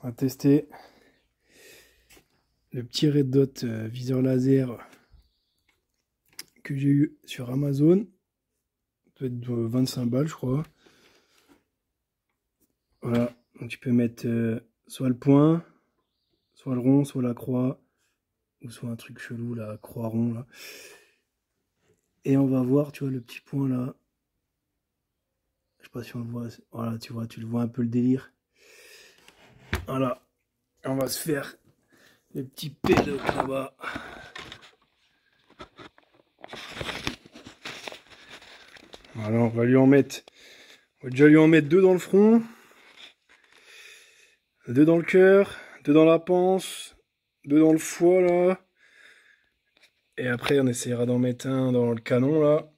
On va tester le petit Red Dot euh, viseur laser que j'ai eu sur Amazon. Ça doit être 25 balles, je crois. Voilà, donc tu peux mettre euh, soit le point, soit le rond, soit la croix, ou soit un truc chelou, la croix rond là. Et on va voir, tu vois, le petit point là. Je sais pas si on le voit. Voilà, tu vois, tu le vois un peu le délire. Voilà. On va se faire le petit pédale là-bas. Voilà, on va lui en mettre. On va déjà lui en mettre deux dans le front. Deux dans le cœur. Deux dans la panse. Deux dans le foie là. Et après, on essaiera d'en mettre un dans le canon là.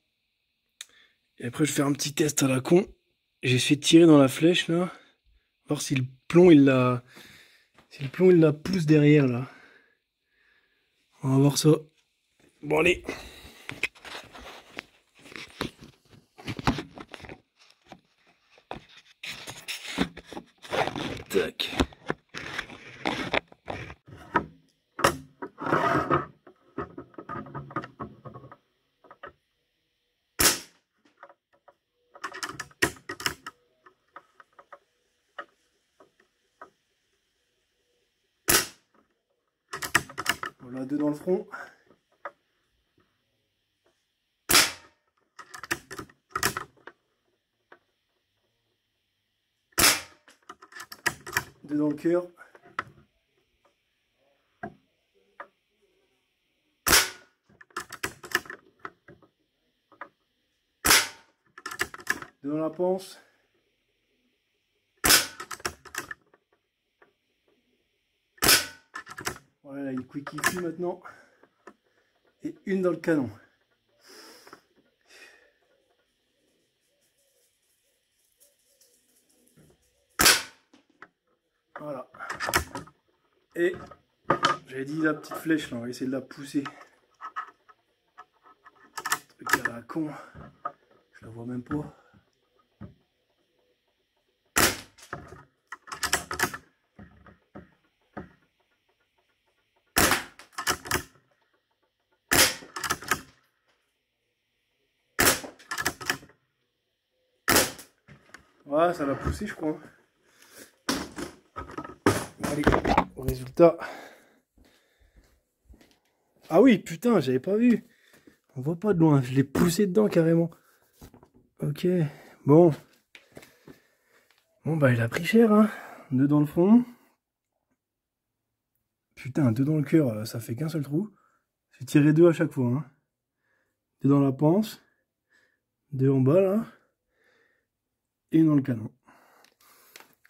Et après, je vais faire un petit test à la con. J'ai essayé de tirer dans la flèche là. Voir si le plomb il la. Si le plomb il la pousse derrière là. On va voir ça. Bon allez. Tac. Voilà, deux dans le front. Deux dans le cœur. Deux dans la panse. Voilà, il quickifie maintenant. Et une dans le canon. Voilà. Et j'avais dit la petite flèche là, on va essayer de la pousser. Truc à la con. Je la vois même pas. Ouais, ça l'a poussé, je crois. Résultat. Ah oui, putain, j'avais pas vu. On voit pas de loin. Je l'ai poussé dedans carrément. Ok, bon. Bon, bah, il a pris cher, hein. Deux dans le front. Putain, deux dans le cœur, ça fait qu'un seul trou. J'ai tiré deux à chaque fois, hein. Deux dans la panse. Deux en bas, là et dans le canon.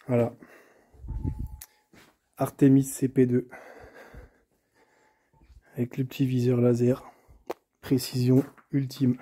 Voilà. Artemis CP2. Avec le petit viseur laser. Précision ultime.